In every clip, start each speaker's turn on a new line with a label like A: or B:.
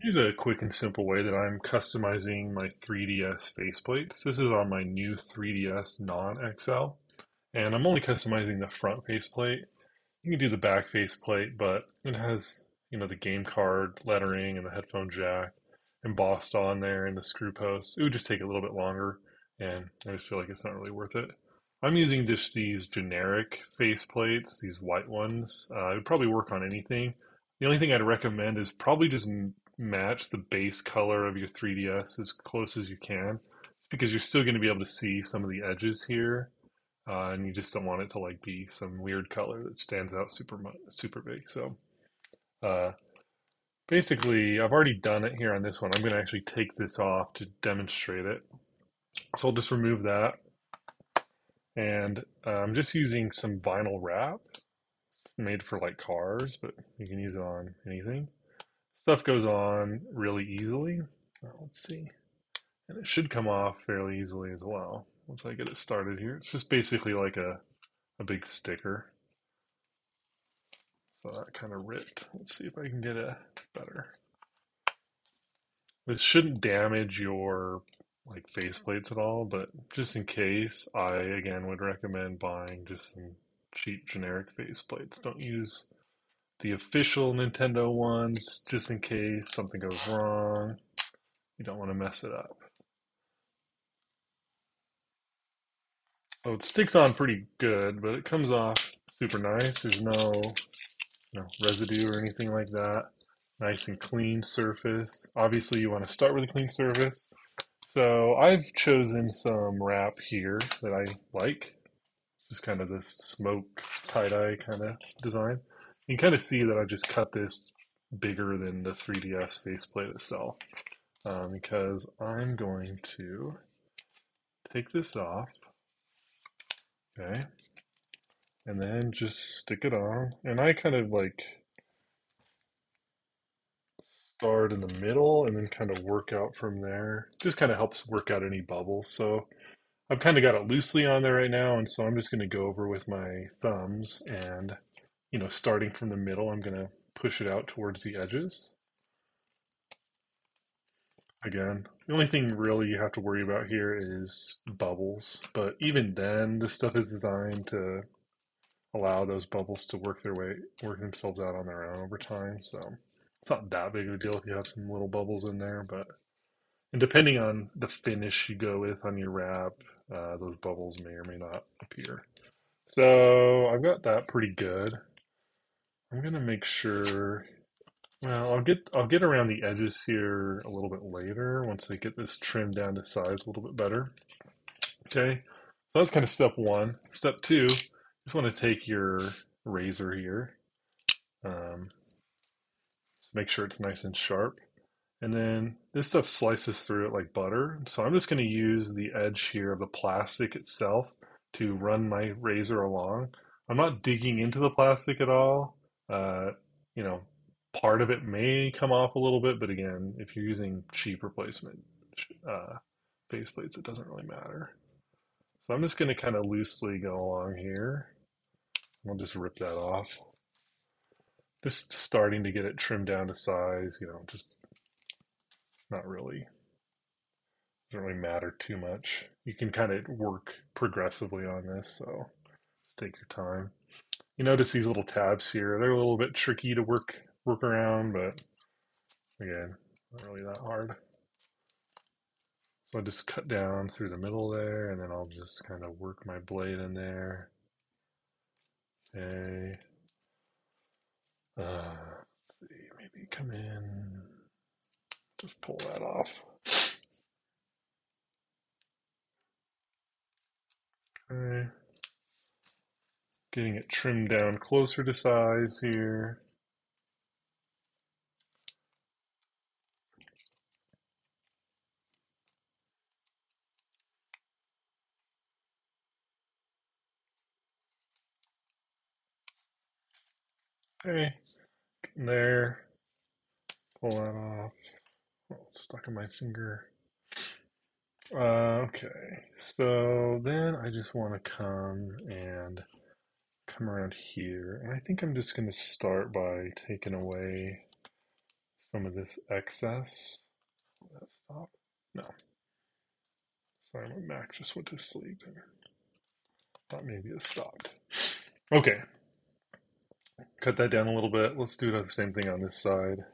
A: Here's a quick and simple way that I'm customizing my 3DS faceplates. This is on my new 3DS non-XL, and I'm only customizing the front faceplate. You can do the back faceplate, but it has, you know, the game card lettering and the headphone jack embossed on there and the screw posts. It would just take a little bit longer, and I just feel like it's not really worth it. I'm using just these generic faceplates, these white ones. Uh, it would probably work on anything. The only thing I'd recommend is probably just match the base color of your 3DS as close as you can. It's because you're still going to be able to see some of the edges here, uh, and you just don't want it to like be some weird color that stands out super super big. So uh, basically, I've already done it here on this one. I'm going to actually take this off to demonstrate it. So I'll just remove that. And uh, I'm just using some vinyl wrap. It's made for like cars, but you can use it on anything stuff goes on really easily. Well, let's see. And it should come off fairly easily as well once I get it started here. It's just basically like a, a big sticker. So that kind of ripped. Let's see if I can get it better. This shouldn't damage your like faceplates at all, but just in case, I again would recommend buying just some cheap generic faceplates. Don't use the official Nintendo ones, just in case something goes wrong. You don't want to mess it up. Oh, it sticks on pretty good, but it comes off super nice. There's no, no residue or anything like that. Nice and clean surface. Obviously, you want to start with a clean surface. So I've chosen some wrap here that I like. Just kind of this smoke tie-dye kind of design. You can kind of see that I just cut this bigger than the 3DS faceplate itself um, because I'm going to take this off, okay, and then just stick it on. And I kind of like start in the middle and then kind of work out from there. Just kind of helps work out any bubbles. So I've kind of got it loosely on there right now, and so I'm just going to go over with my thumbs and you know, starting from the middle, I'm going to push it out towards the edges. Again, the only thing really you have to worry about here is bubbles, but even then, this stuff is designed to allow those bubbles to work their way, work themselves out on their own over time. So it's not that big of a deal if you have some little bubbles in there, but and depending on the finish you go with on your wrap, uh, those bubbles may or may not appear. So I've got that pretty good. I'm gonna make sure. Well, I'll get I'll get around the edges here a little bit later once I get this trimmed down to size a little bit better. Okay, so that's kind of step one. Step two, just want to take your razor here, um, make sure it's nice and sharp, and then this stuff slices through it like butter. So I'm just going to use the edge here of the plastic itself to run my razor along. I'm not digging into the plastic at all. Uh, you know, part of it may come off a little bit, but again, if you're using cheap replacement uh, plates, it doesn't really matter. So I'm just going to kind of loosely go along here. I'll just rip that off. Just starting to get it trimmed down to size, you know, just not really, doesn't really matter too much. You can kind of work progressively on this, so just take your time. You notice these little tabs here. They're a little bit tricky to work work around, but again, not really that hard. So I'll just cut down through the middle there, and then I'll just kind of work my blade in there. Okay. Uh, let's see, maybe come in, just pull that off. Okay. Getting it trimmed down closer to size here. Okay, getting there. Pull that off. Oh, stuck in my finger. Uh, okay, so then I just want to come and come around here. And I think I'm just going to start by taking away some of this excess. Stop? No. Sorry, my Mac just went to sleep. Thought maybe it stopped. Okay. Cut that down a little bit. Let's do the same thing on this side.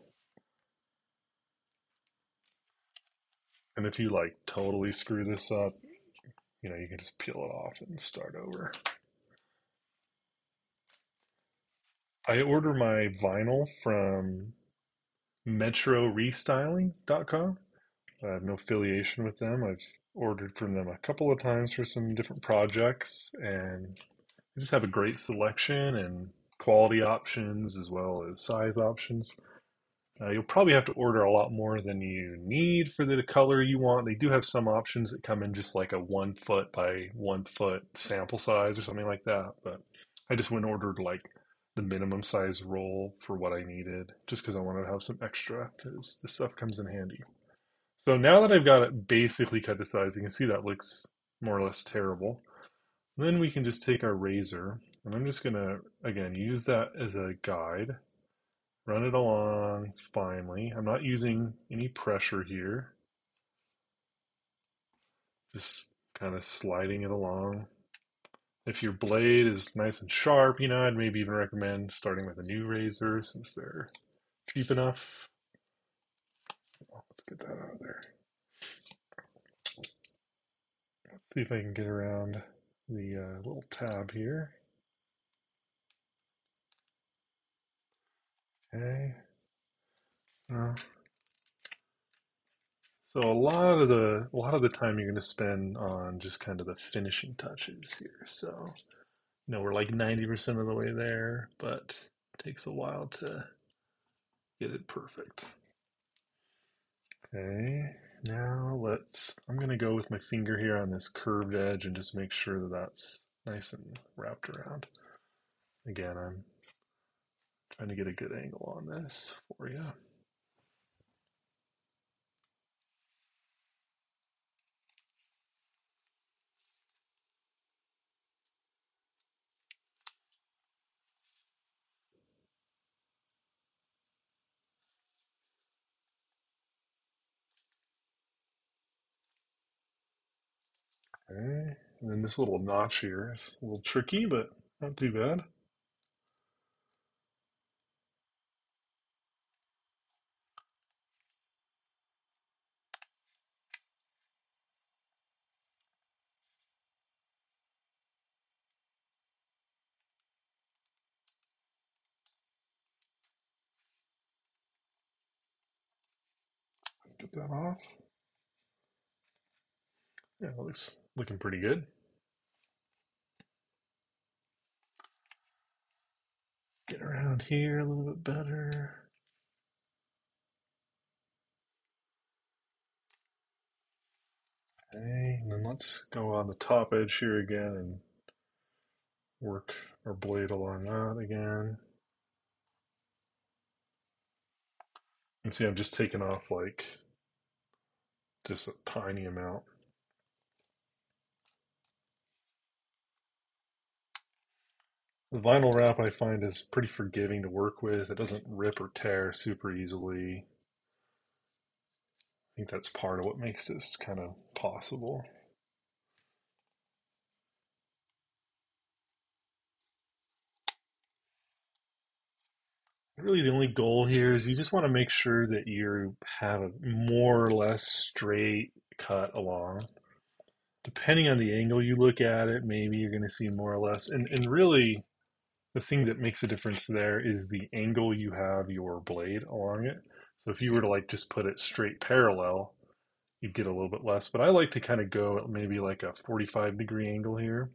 A: And if you like totally screw this up, you know, you can just peel it off and start over. I order my vinyl from metrorestyling.com. I have no affiliation with them. I've ordered from them a couple of times for some different projects, and they just have a great selection and quality options as well as size options. Uh, you'll probably have to order a lot more than you need for the color you want. They do have some options that come in just like a one foot by one foot sample size or something like that. But I just went and ordered like the minimum size roll for what I needed just because I wanted to have some extra because this stuff comes in handy. So now that I've got it basically cut to size, you can see that looks more or less terrible. Then we can just take our razor and I'm just going to, again, use that as a guide run it along finely. I'm not using any pressure here. Just kind of sliding it along. If your blade is nice and sharp, you know, I'd maybe even recommend starting with a new razor since they're cheap enough. Let's get that out of there. Let's see if I can get around the uh, little tab here. Okay. Uh, so a lot of the a lot of the time you're going to spend on just kind of the finishing touches here. So you know we're like 90% of the way there, but it takes a while to get it perfect. Okay, now let's, I'm going to go with my finger here on this curved edge and just make sure that that's nice and wrapped around. Again, I'm Trying to get a good angle on this for you. Okay, and then this little notch here is a little tricky, but not too bad. Get that off. Yeah, looks looking pretty good. Get around here a little bit better. Okay, and then let's go on the top edge here again and work our blade along that again. And see, I'm just taking off like just a tiny amount. The vinyl wrap I find is pretty forgiving to work with. It doesn't rip or tear super easily. I think that's part of what makes this kind of possible. Really, the only goal here is you just want to make sure that you have a more or less straight cut along. Depending on the angle you look at it, maybe you're going to see more or less. And, and really, the thing that makes a difference there is the angle you have your blade along it. So if you were to like just put it straight parallel, you'd get a little bit less. But I like to kind of go at maybe like a 45 degree angle here.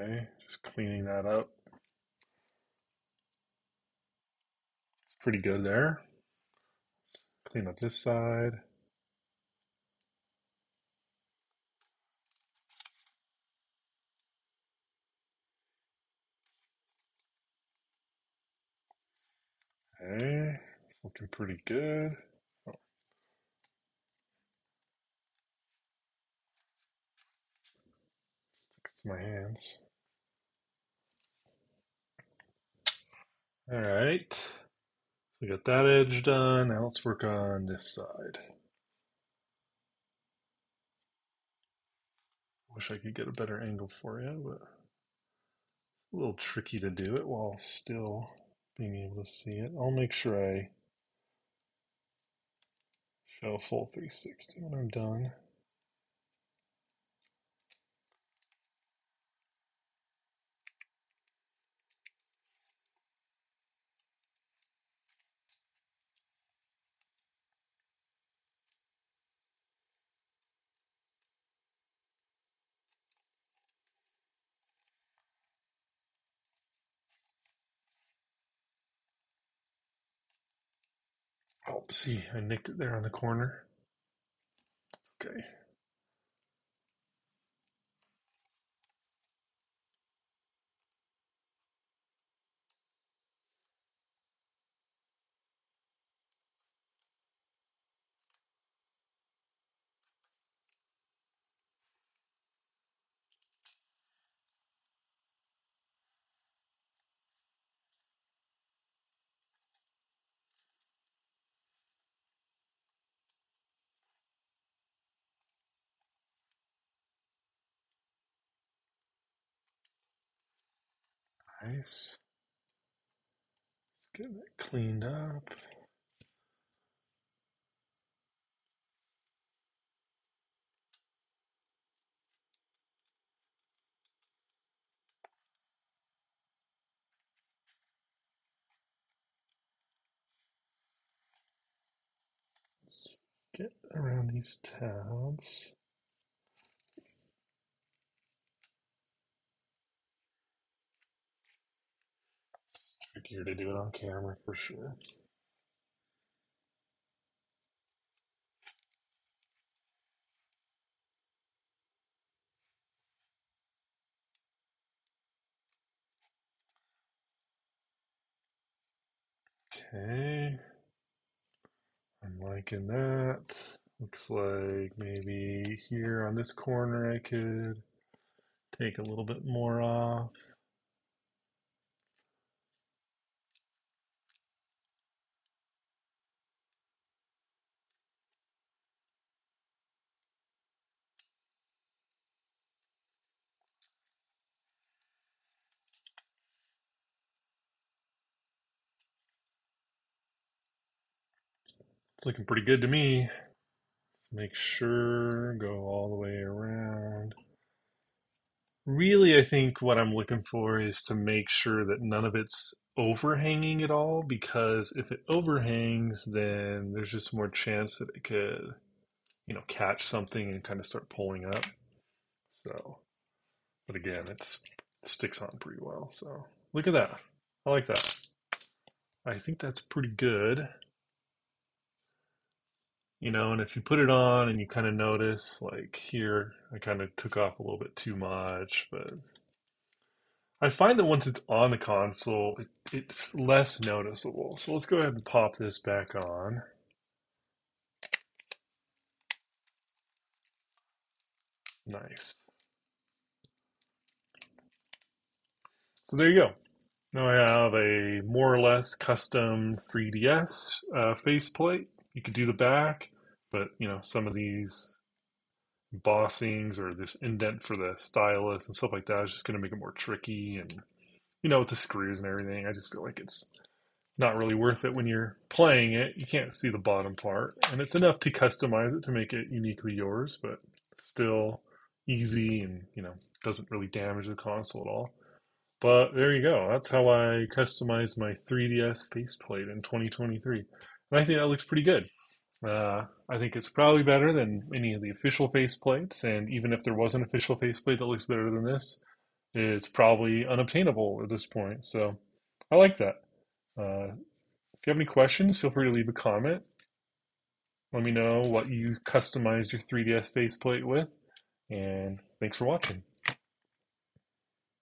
A: Okay, just cleaning that up. It's pretty good there. Let's clean up this side. Okay, it's looking pretty good. Oh. my hands. All right. We got that edge done. Now let's work on this side. Wish I could get a better angle for you, but a little tricky to do it while still being able to see it. I'll make sure I show full 360 when I'm done. Oh, see, I nicked it there on the corner. Okay. Nice. Let's get that cleaned up. Let's get around these tabs. Trickier to do it on camera for sure. Okay. I'm liking that. Looks like maybe here on this corner I could take a little bit more off. It's looking pretty good to me. Let's make sure, go all the way around. Really, I think what I'm looking for is to make sure that none of it's overhanging at all, because if it overhangs, then there's just more chance that it could, you know, catch something and kind of start pulling up. So, but again, it's it sticks on pretty well. So look at that. I like that. I think that's pretty good. You know, and if you put it on and you kind of notice, like here, I kind of took off a little bit too much, but I find that once it's on the console, it, it's less noticeable. So let's go ahead and pop this back on. Nice. So there you go. Now I have a more or less custom 3DS uh, faceplate. You could do the back, but you know some of these bossings or this indent for the stylus and stuff like that is just going to make it more tricky. And you know with the screws and everything, I just feel like it's not really worth it when you're playing it. You can't see the bottom part, and it's enough to customize it to make it uniquely yours, but still easy and you know doesn't really damage the console at all. But there you go. That's how I customized my 3DS faceplate in 2023. And I think that looks pretty good. Uh, I think it's probably better than any of the official faceplates. And even if there was an official faceplate that looks better than this, it's probably unobtainable at this point. So I like that. Uh, if you have any questions, feel free to leave a comment. Let me know what you customized your 3DS faceplate with. And thanks for watching.